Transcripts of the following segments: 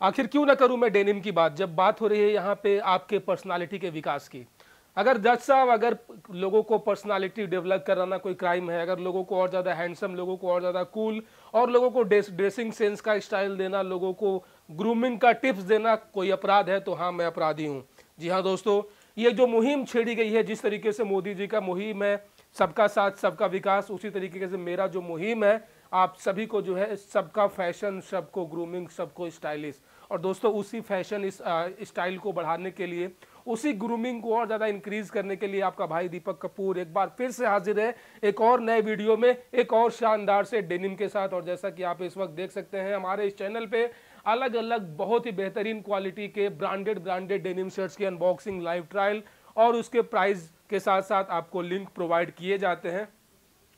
आखिर क्यों ना करूँ मैं डेनिम की बात? जब बात हो रही है यहाँ पे आपके पर्सनालिटी के विकास की। अगर जज साहब, अगर लोगों को पर्सनालिटी डेवलप कराना कोई क्राइम है, अगर लोगों को और ज़्यादा हैंडसम लोगों को और ज़्यादा कूल और लोगों को ड्रेसिंग सेंस का स्टाइल देना, लोगों को ग्रूमिंग का टिप्स देना कोई अपराध है तो हाँ मैं अपराधी हूँ। जी हाँ दोस्तों, ये जो मुहिम छेड़ी गई है, जिस तरीके से मोदी जी का मुहिम है, सबका साथ, सबका विकास, उसी तरीके से मेरा जो मुहिम है आप सभी को जो है, सबका फ़ैशन, सबको ग्रूमिंग सबको स्टाइलिश और दोस्तों, उसी फ़ैशन, इस स्टाइल को बढ़ाने के लिए, उसी ग्रूमिंग को और ज़्यादा इंक्रीज करने के लिए आपका भाई दीपक कपूर एक बार फिर से हाजिर है एक और नए वीडियो में, एक और शानदार से डेनिम के साथ। और जैसा कि आप इस वक्त देख सकते हैं, हमारे इस चैनल पे अलग अलग बहुत ही बेहतरीन क्वालिटी के ब्रांडेड ब्रांडेड डेनिम शर्ट्स की अनबॉक्सिंग लाइव ट्रायल और उसके प्राइस के साथ साथ आपको लिंक प्रोवाइड किए जाते हैं।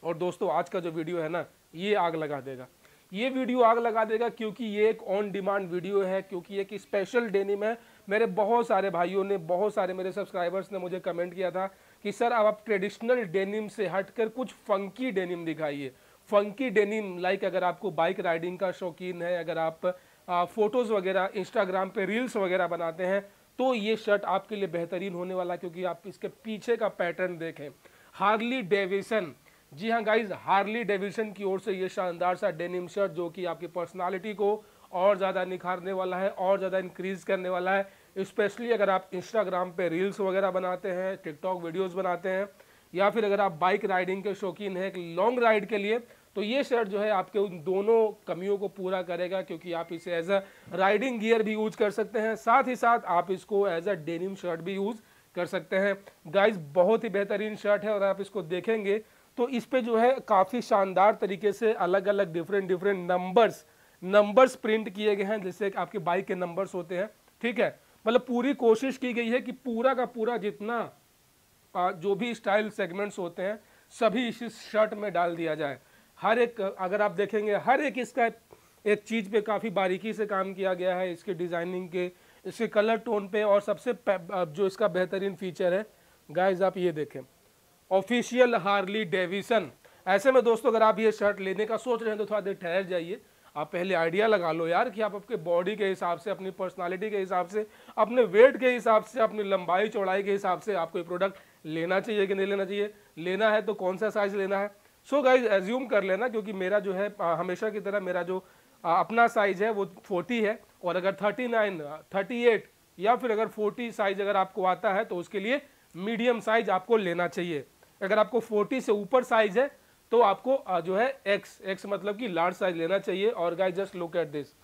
और दोस्तों, आज का जो वीडियो है ना ये आग लगा देगा। ये वीडियो आग लगा देगा क्योंकि ये एक ऑन डिमांड वीडियो है, क्योंकि एक स्पेशल डेनिम है मेरे बहुत सारे भाइयों ने, बहुत सारे मेरे सब्सक्राइबर्स ने मुझे कमेंट किया था कि, सर अब आप ट्रेडिशनल डेनिम से हटकर कुछ फंकी डेनिम दिखाइए। फंकी डेनिम लाइक अगर आपको बाइक राइडिंग का शौकीन है, अगर आप फ़ोटोज़ वगैरह इंस्टाग्राम पे रील्स वगैरह बनाते हैं तो ये शर्ट आपके लिए बेहतरीन होने वाला क्योंकि आप इसके पीछे का पैटर्न देखें। हार्ली डेविसन जी हाँ गाइज़ हार्ली डेविसन की ओर से ये शानदार सा डेनिम शर्ट जो कि आपकी पर्सनालिटी को और ज़्यादा निखारने वाला है और ज़्यादा इंक्रीज करने वाला है। स्पेशली अगर आप इंस्टाग्राम पे रील्स वगैरह बनाते हैं टिकटॉक वीडियोस बनाते हैं, या फिर अगर आप बाइक राइडिंग के शौकीन हैं एक लॉन्ग राइड के लिए तो ये शर्ट जो है आपके उन दोनों कमियों को पूरा करेगा क्योंकि आप इसे एज अ राइडिंग गियर भी यूज़ कर सकते हैं। साथ ही साथ आप इसको एज अ डेनिम शर्ट भी यूज़ कर सकते हैं। गाइज़ बहुत ही बेहतरीन शर्ट है और आप इसको देखेंगे तो इस पे जो है काफ़ी शानदार तरीके से अलग अलग different different numbers numbers print किए गए हैं, जैसे आपके बाइक के नंबर्स होते हैं, ठीक है? मतलब पूरी कोशिश की गई है कि पूरा का पूरा जितना जो भी स्टाइल सेगमेंट्स होते हैं, सभी इस शर्ट में डाल दिया जाए। हर एक, अगर आप देखेंगे, हर एक इसका एक चीज़ पे काफ़ी बारीकी से काम किया गया है, इसके डिज़ाइनिंग के, इसके कलर टोन पे और सबसे जो इसका बेहतरीन फीचर है गाइज़ आप ये देखें। Official Harley Davidson. ऐसे में दोस्तों, अगर आप ये शर्ट लेने का सोच रहे हैं तो थोड़ा देर ठहर जाइए। आप पहले आइडिया लगा लो यार कि आप आपके बॉडी के हिसाब से, अपनी पर्सनालिटी के हिसाब से, अपने वेट के हिसाब से, अपनी लंबाई, चौड़ाई के हिसाब से आपको ये प्रोडक्ट लेना चाहिए कि नहीं लेना चाहिए। लेना है तो कौन सा साइज़ लेना है? सो गाइज़ एज्यूम कर लेना, क्योंकि मेरा जो है हमेशा की तरह मेरा जो अपना साइज़ है, वो फोर्टी है। और अगर थर्टी नाइन थर्टी एट या फिर अगर फोर्टी साइज़ अगर आपको आता है तो उसके लिए मीडियम साइज़ आपको लेना चाहिए। अगर आपको 40 से ऊपर साइज़ है तो आपको जो है एक्स एक्स मतलब कि लार्ज साइज़ लेना चाहिए। और guy just look at this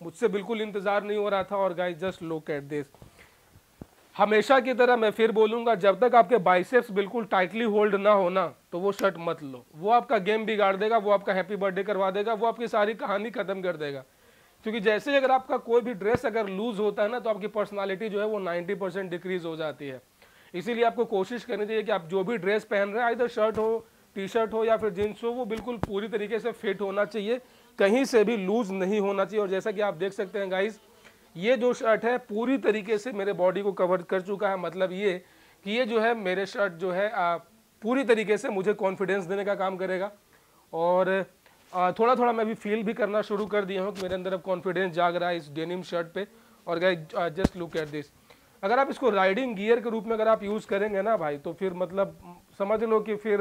मुझसे बिल्कुल इंतज़ार नहीं हो रहा था और guy just look at this हमेशा की तरह मैं फिर बोलूँगा, जब तक आपके बाइसेप्स बिल्कुल टाइटली होल्ड ना होना तो वो शर्ट मत लो। वो आपका गेम बिगाड़ देगा, वो आपका हैप्पी बर्थडे करवा देगा, वो आपकी सारी कहानी खत्म कर देगा। क्योंकि जैसे ही अगर आपका कोई भी ड्रेस अगर लूज होता है ना तो आपकी पर्सनालिटी जो है वो 90 परसेंट डिक्रीज हो जाती है। इसीलिए आपको कोशिश करनी चाहिए कि आप जो भी ड्रेस पहन रहे हैं इधर शर्ट हो टी शर्ट हो या फिर जीन्स हो वो बिल्कुल पूरी तरीके से फिट होना चाहिए। कहीं से भी लूज नहीं होना चाहिए। और जैसा कि आप देख सकते हैं गाइज़ ये जो शर्ट है पूरी तरीके से मेरे बॉडी को कवर कर चुका है। मतलब ये कि ये जो है मेरे शर्ट जो है आ, पूरी तरीके से मुझे कॉन्फिडेंस देने का काम करेगा। और आ, थोड़ा थोड़ा मैं भी फील भी करना शुरू कर दिया हूँ कि मेरे अंदर अब कॉन्फिडेंस जाग रहा है इस डेनिम शर्ट पे। और guys just look at this अगर आप इसको राइडिंग गियर के रूप में अगर आप यूज़ करेंगे ना भाई तो फिर मतलब समझ लो कि फिर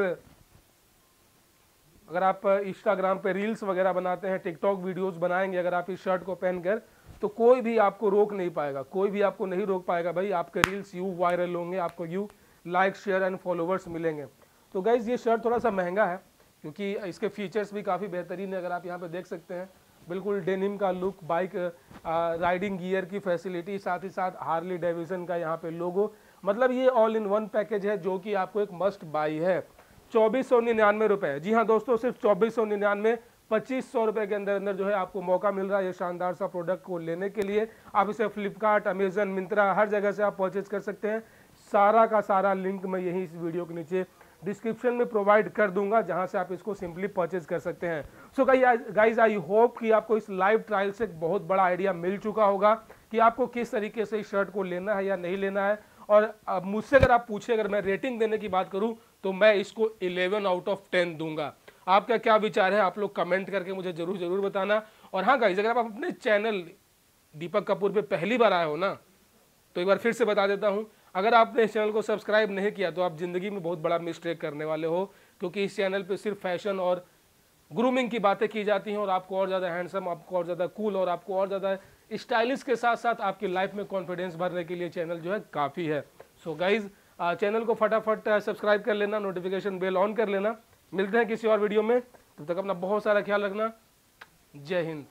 अगर आप इंस्टाग्राम पे रील्स वगैरह बनाते हैं टिकटॉक वीडियोस बनाएँगे, अगर आप इस शर्ट को पहनकर तो कोई भी आपको रोक नहीं पाएगा। कोई भी आपको नहीं रोक पाएगा भाई। आपके रील्स यू वायरल होंगे, आपको you like share and followers मिलेंगे। तो गाइज़ ये शर्ट थोड़ा सा महँगा है, क्योंकि इसके फीचर्स भी काफ़ी बेहतरीन है, अगर आप यहाँ पे देख सकते हैं। बिल्कुल डेनिम का लुक, बाइक राइडिंग गियर की फैसिलिटी, साथ ही साथ हार्ली डेविसन का यहाँ पे लोगो। मतलब ये ऑल इन वन पैकेज है जो कि आपको एक मस्ट बाई है। चौबीस सौ निन्यानवे रुपये जी हाँ दोस्तों, सिर्फ़ चौबीस सौ निन्यानवे, पच्चीस सौ रुपये के अंदर अंदर जो है आपको मौका मिल रहा है ये शानदार सा प्रोडक्ट को लेने के लिए। आप इसे फ्लिपकार्ट अमेजन मिंत्रा हर जगह से आप परचेज कर सकते हैं। सारा का सारा लिंक मैं यही इस वीडियो के नीचे डिस्क्रिप्शन में प्रोवाइड कर दूँगा, जहाँ से आप इसको सिंपली परचेज कर सकते हैं। सो गाइज़ आई होप कि आपको इस लाइव ट्रायल से बहुत बड़ा आइडिया मिल चुका होगा कि आपको किस तरीके से इस शर्ट को लेना है या नहीं लेना है। और मुझसे अगर आप पूछे, अगर मैं रेटिंग देने की बात करूँ तो मैं इसको 11 आउट ऑफ़ 10 दूँगा। आपका क्या विचार है? आप लोग कमेंट करके मुझे ज़रूर ज़रूर बताना। और हाँ गाइज़ अगर आप अपने चैनल दीपक कपूर पे पहली बार आए हो ना तो एक बार फिर से बता देता हूँ अगर आपने इस चैनल को सब्सक्राइब नहीं किया तो आप ज़िंदगी में बहुत बड़ा मिस्टेक करने वाले हो, क्योंकि इस चैनल पे सिर्फ़ फ़ैशन और ग्रूमिंग की बातें की जाती हैं, और आपको और ज़्यादा हैंडसम आपको और ज़्यादा कूल और आपको और ज़्यादा स्टाइलिश के साथ साथ आपकी लाइफ में कॉन्फिडेंस भरने के लिए चैनल जो है काफ़ी है। सो so गाइज़ चैनल को फटाफट सब्सक्राइब कर लेना नोटिफिकेशन बेल ऑन कर लेना। मिलते हैं किसी और वीडियो में। तब तक अपना बहुत सारा ख्याल रखना। जय हिंद।